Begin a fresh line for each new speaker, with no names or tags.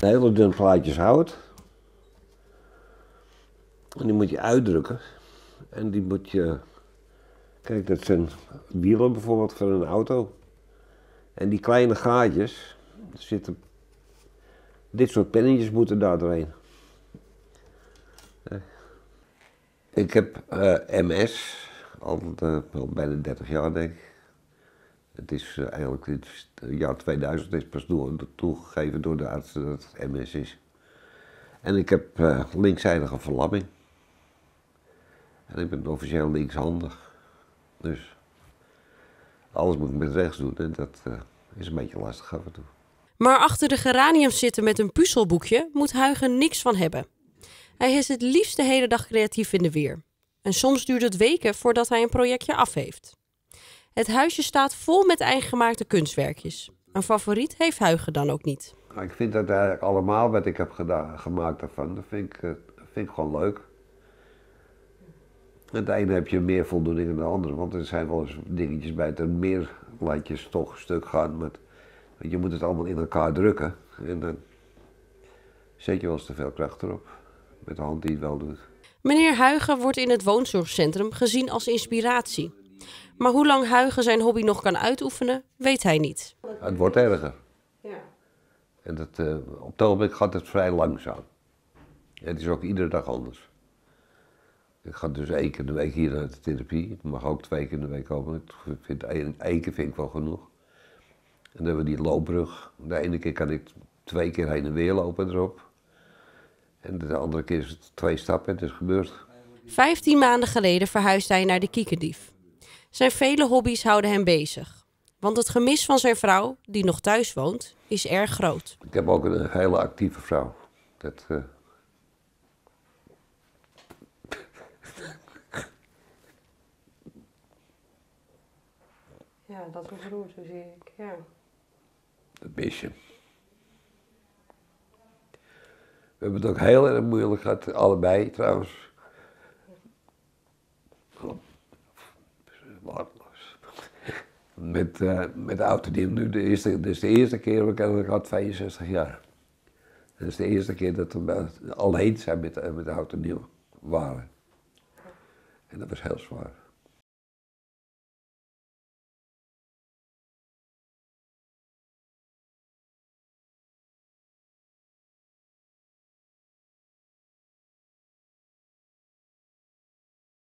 Hele dunne plaatjes hout. En die moet je uitdrukken. En die moet je. Kijk, dat zijn wielen bijvoorbeeld van een auto. En die kleine gaatjes, zitten. Dit soort pennetjes moeten daar doorheen. Eh. Ik heb eh, MS, al wel bijna 30 jaar denk ik. Het is uh, eigenlijk het jaar 2000 is pas door, toegegeven door de arts dat het MS is. En ik heb uh, verlamming. En ik ben officieel linkshandig. Dus alles moet ik met rechts doen en dat uh, is een beetje lastig af en toe.
Maar achter de geraniums zitten met een puzzelboekje moet Huigen niks van hebben. Hij is het liefst de hele dag creatief in de weer. En soms duurt het weken voordat hij een projectje af heeft. Het huisje staat vol met eigengemaakte kunstwerkjes. Een favoriet heeft Huigen dan ook niet.
Ik vind dat eigenlijk allemaal wat ik heb gedaan, gemaakt daarvan, dat vind ik, vind ik gewoon leuk. Het ene heb je meer voldoening dan de andere, want er zijn wel eens dingetjes bij het meer lijntjes toch stuk gaan. Met, je moet het allemaal in elkaar drukken en dan zet je wel eens te veel kracht erop. Met de hand die het wel doet.
Meneer Huigen wordt in het woonzorgcentrum gezien als inspiratie. Maar hoe lang Huigen zijn hobby nog kan uitoefenen, weet hij niet.
Het wordt erger. Ja. En dat, uh, op het ogenblik gaat het vrij langzaam. Het is ook iedere dag anders. Ik ga dus één keer in de week hier naar de therapie. Het mag ook twee keer in de week komen. Ik vind één, één keer vind ik wel genoeg. En dan hebben we die loopbrug. De ene keer kan ik twee keer heen en weer lopen erop. En de andere keer is het twee stappen. Het is gebeurd.
Vijftien maanden geleden verhuisde hij naar de Kiekendief. Zijn vele hobby's houden hem bezig. Want het gemis van zijn vrouw, die nog thuis woont, is erg groot.
Ik heb ook een hele actieve vrouw. Dat, uh...
Ja, dat ontroert, zo zie ik. Ja.
Dat mis je. We hebben het ook heel erg moeilijk gehad, allebei trouwens. Met, uh, met de auto die nu de eerste, dit is de eerste keer dat ik had 65 jaar. Dat is de eerste keer dat we alleen zijn met, met de auto nieuw waren. En dat was heel zwaar.